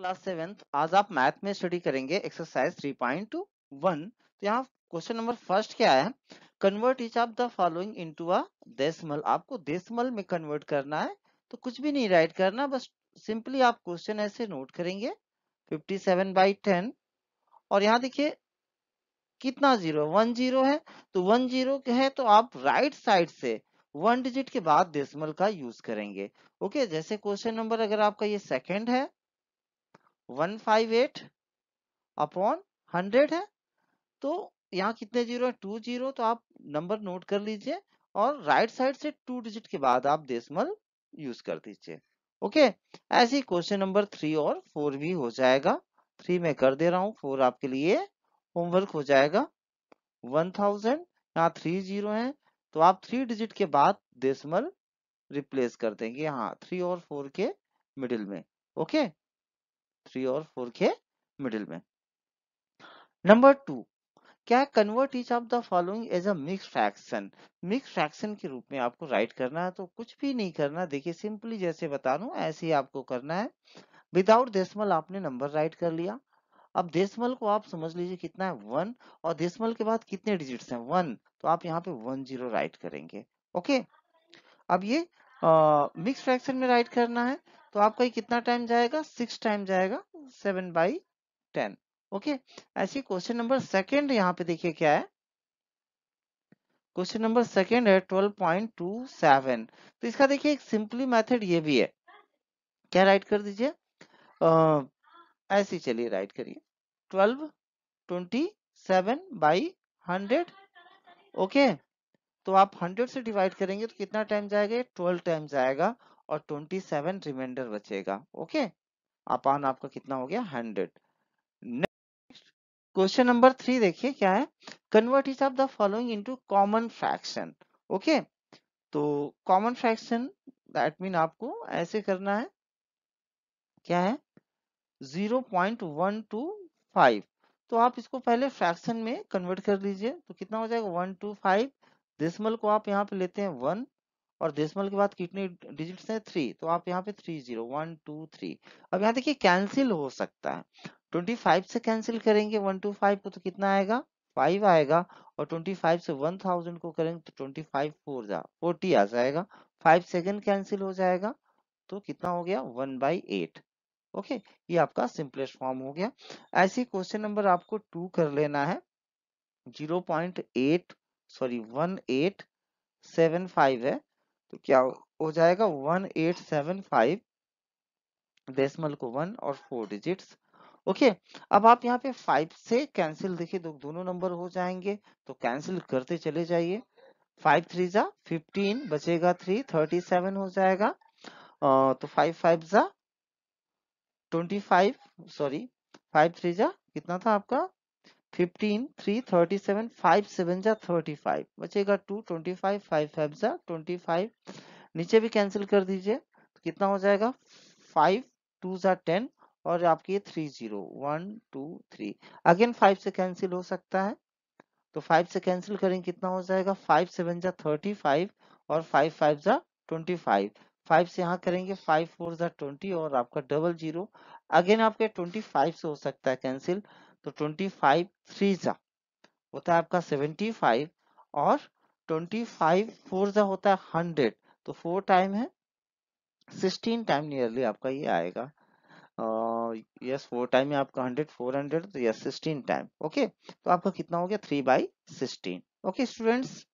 Class seventh, आज आप math में स्टडी करेंगे एक्सरसाइज 3.1 तो यहाँ क्वेश्चन नंबर फ़र्स्ट क्या है? Convert each of the following into a decimal. आपको डेसिमल में कन्वर्ट करना है तो कुछ भी नहीं राइट करना, बस सिंपली आप क्वेश्चन ऐसे नोट करेंगे 57 सेवन बाई और यहाँ देखिए, कितना ज़ीरो? वन ज़ीरो है तो वन ज़ीरो है तो आप राइट साइड से वन डिजिट के बाद डेसिमल का यूज़ करेंगे। ओके, जैसे क्वेश्चन नंबर अगर आपका ये सेकंड है one five eight upon hundred है। तो यहाँ कितने ज़ीरो है? टू ज़ीरो तो आप नंबर नोट कर लीजिए और राइट साइड से टू डिजिट के बाद आप डेसिमल यूज़ कर दीजिए। ओके? ऐसे ही क्वेश्चन नंबर थ्री और फोर भी हो जाएगा। थ्री में कर दे रहा हूँ, फोर आपके लिए होमवर्क हो जाएगा। वन थाउज़ेंड, यहाँ थ्री ज़ीरो है तो आप थ्री डिजिट के बाद डेसिमल रिप्लेस कर देंगे हाँ थ्री और फोर के मिडिल में। ओके? थ्री और फोर के मिडिल में। नंबर टू, क्या convert each of the following as a mix fraction mix fraction के रूप में आपको राइट करना है तो कुछ भी नहीं करना। देखिए सिंपली जैसे बता रहा ऐसे ही आपको करना है। विदाउट डेसिमल आपने नंबर राइट कर लिया। अब डेसिमल को आप समझ लीजिए कितना है वन और डेसिमल के बाद कितने डिजिट्स हैं? वन तो आप यहाँ पे वन ज़ीरो राइट करेंगे। ओके अब ये मिक्स फ्रैक्शन में राइट करना है तो आपका ये कितना टाइम जाएगा? सिक्स टाइम जाएगा सेवन बाई टेन ओके ऐसे क्वेश्चन नंबर सेकेंड यहाँ पे देखिए क्या है? क्वेश्चन नंबर सेकेंड है ट्वेल्व पॉइंट टू सेवन तो इसका देखिए एक सिंपली मेथड ये भी है। क्या राइट कर दीजिए? ऐसे चलिए राइट करिए। Twelve twenty seven by hundred okay तो आप हंड्रेड से डिवाइड करेंगे तो कितना टाइम जाएगा? ट्वेल्व टाइम जाएगा और 27 रिमाइंडर बचेगा, ओके? अपान आपका कितना हो गया? 100 नेक्स्ट क्वेश्चन नंबर थ्री देखिए क्या है? Convert each of the following into common fraction, okay? तो कॉमन फ्रैक्शन दैट मीन आपको ऐसे करना है, क्या है? 0.125 तो आप इसको पहले फ्रैक्शन में कन्वर्ट कर लीजिए तो कितना हो जाएगा? 125 डेसिमल को आप यहाँ पे लेते हैं वन और डेसिमल के बाद कितने डिजिट्स हैं? थ्री तो आप यहाँ पे three zero one two three अब यहाँ देखिए कैंसिल हो सकता है। ट्वेंटी फाइव से कैंसिल करेंगे वन टू फाइव को तो कितना आएगा? फाइव आएगा और ट्वेंटी फाइव से वन थाउज़ेंड को करेंगे तो ट्वेंटी फाइव फोर जा फोर्टी आ जाएगा। फाइव सेकेंड कैंसिल हो जाएगा तो कितना हो गया? वन बाई एट ओके ये आपका सिंपलेस्ट फॉर्म हो गया। ऐसे क्वेश्चन नंबर आपको टू कर लेना है। Zero point eight sorry one eight seven five है तो क्या हो जाएगा? One eight seven five decimal को वन और फोर डिजिट्स ओके अब आप यहाँ पे फाइव से कैंसिल देखिए दो, दोनों नंबर हो जाएँगे तो कैंसिल करते चले जाइए। फाइव थ्री जा फिफ्टीन बचेगा थ्री थर्टी सेवन हो जाएगा। आ, तो फाइव फाइव जा twenty five sorry five three जा कितना था आपका? Fifteen three thirty seven five seven जा थर्टी फाइव बचेगा two twenty five five five जा ट्वेंटी फाइव नीचे भी कैंसिल कर दीजिए। तो कितना हो जाएगा? फाइव टू जा टेन और आपकी three zero one two three again five से कैंसिल हो सकता है। तो फाइव से कैंसिल करेंगे कितना हो जाएगा? फाइव सेवन जा थर्टी फाइव और फाइव फाइव जा ट्वेंटी फाइव फाइव से यहाँ करेंगे फाइव फोर जा ट्वेंटी और आपका डबल ज़ीरो अगेन आपके ट्वेंटी फाइव से हो सकता है कैंसिल तो ट्वेंटी फाइव थ्री जा। होता है आपका सेवेंटी फाइव और ट्वेंटी फाइव फोर जा होता है हंड्रेड तो फोर टाइम है सिक्सटीन टाइम नियरली आपका ये आएगा। यस फोर टाइम है आपका हंड्रेड फोर हंड्रेड तो यस सिक्सटीन टाइम ओके तो आपका कितना हो गया? Three by sixteen okay students